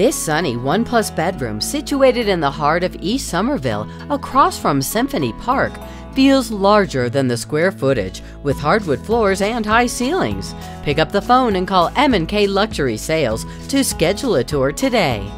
This sunny one plus bedroom, situated in the heart of East Somerville, across from Symphony Park, feels larger than the square footage with hardwood floors and high ceilings. Pick up the phone and call M&K Luxury Sales to schedule a tour today.